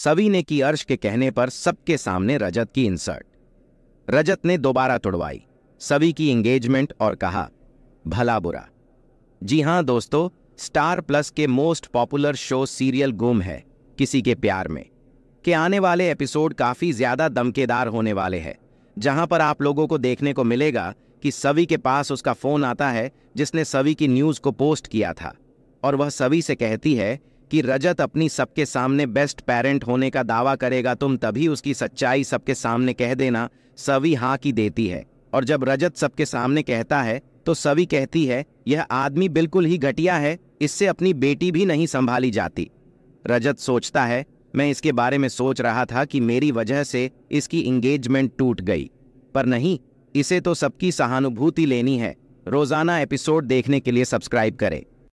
सभी ने की अर्श के कहने पर सबके सामने रजत की इंसर्ट रजत ने दोबारा तुड़वाई। सभी की एंगेजमेंट और कहा, भला बुरा। जी हाँ दोस्तों स्टार प्लस के most popular show serial Ghum Hai, Kisi के प्यार में। के आने वाले एपिसोड काफ़ी ज़्यादा दमकेदार होने वाले हैं, जहाँ पर आप लोगों को देखने को मिलेगा कि सभी के पास उसका फ़ोन आता है, जिसने सभी की न्यूज़ को पोस्ट किया था। और वह सभी से कहती है कि रजत अपनी सबके सामने बेस्ट पेरेंट होने का दावा करेगा, तुम तभी उसकी सच्चाई सबके सामने कह देना, सभी हाँ की देती है। और जब रजत सबके सामने कहता है तो सभी कहती है, यह आदमी बिल्कुल ही घटिया है, इससे अपनी बेटी भी नहीं संभाली जाती। रजत सोचता है, मैं इसके बारे में सोच रहा था कि मेरी वजह से इसकी इंगेजमेंट टूट गई। पर नहीं, इसे तो सबकी सहानुभूति लेनी है। रोज़ाना एपिसोड देखने के लिए सब्सक्राइब करें।